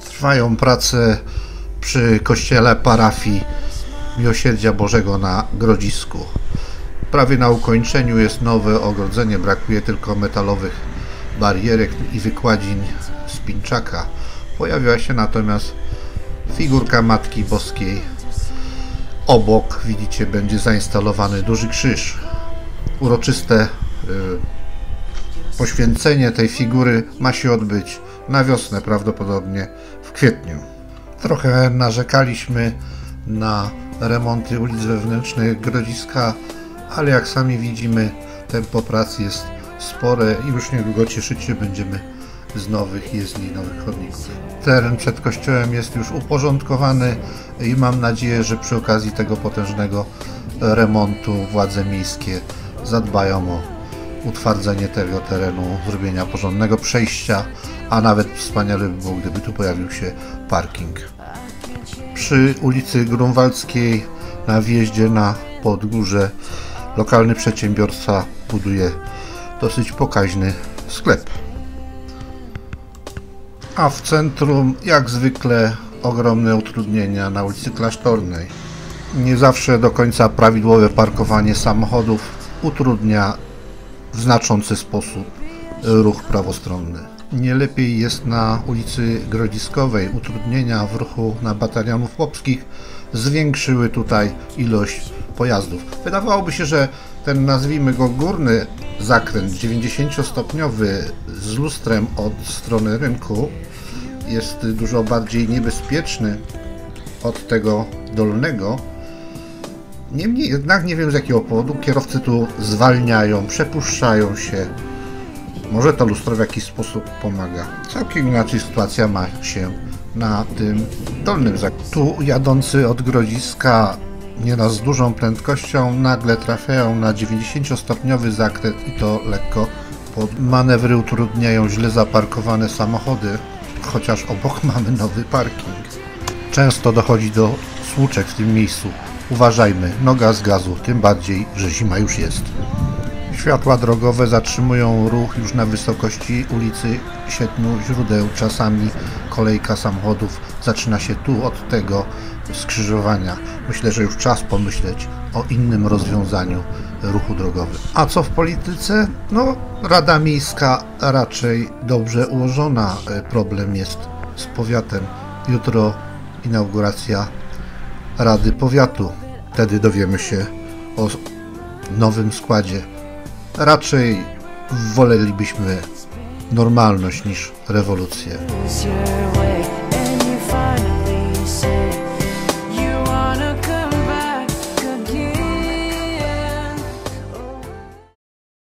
Trwają prace przy kościele parafii Miłosierdzia Bożego na Grodzisku. Prawie na ukończeniu jest nowe ogrodzenie, brakuje tylko metalowych barierek i wykładzin z pinczaka. Pojawiła się natomiast figurka Matki Boskiej. Obok, widzicie, będzie zainstalowany duży krzyż. Uroczyste y, poświęcenie tej figury ma się odbyć na wiosnę, prawdopodobnie w kwietniu. Trochę narzekaliśmy na remonty ulic wewnętrznych Grodziska, ale jak sami widzimy, tempo pracy jest spore i już niedługo cieszyć się będziemy z nowych jezdni, nowych chodników. Teren przed kościołem jest już uporządkowany i mam nadzieję, że przy okazji tego potężnego remontu władze miejskie zadbają o utwardzenie tego terenu, zrobienia porządnego przejścia, a nawet wspaniale by było, gdyby tu pojawił się parking. Przy ulicy Grunwaldzkiej na wjeździe na Podgórze lokalny przedsiębiorca buduje dosyć pokaźny sklep. A w centrum, jak zwykle, ogromne utrudnienia na ulicy Klasztornej. Nie zawsze do końca prawidłowe parkowanie samochodów utrudnia w znaczący sposób ruch prawostronny. Nie lepiej jest na ulicy Grodziskowej. Utrudnienia w ruchu na batalionów chłopskich zwiększyły tutaj ilość pojazdów. Wydawałoby się, że ten nazwijmy go górny zakręt 90-stopniowy z lustrem od strony rynku jest dużo bardziej niebezpieczny od tego dolnego. Niemniej jednak nie wiem z jakiego powodu kierowcy tu zwalniają, przepuszczają się. Może to lustro w jakiś sposób pomaga. Całkiem inaczej sytuacja ma się na tym dolnym zakręcie. Tu jadący od Grodziska nieraz z dużą prędkością nagle trafiają na 90-stopniowy zakręt i to lekko pod manewry utrudniają źle zaparkowane samochody, chociaż obok mamy nowy parking. Często dochodzi do słuczek w tym miejscu. Uważajmy, noga z gazu, tym bardziej, że zima już jest. Światła drogowe zatrzymują ruch już na wysokości ulicy Siedmiu Źródeł. Czasami kolejka samochodów zaczyna się tu od tego skrzyżowania. Myślę, że już czas pomyśleć o innym rozwiązaniu ruchu drogowym. A co w polityce? No, Rada Miejska raczej dobrze ułożona. Problem jest z powiatem. Jutro inauguracja Rady Powiatu. Wtedy dowiemy się o nowym składzie. Raczej wolelibyśmy normalność niż rewolucję.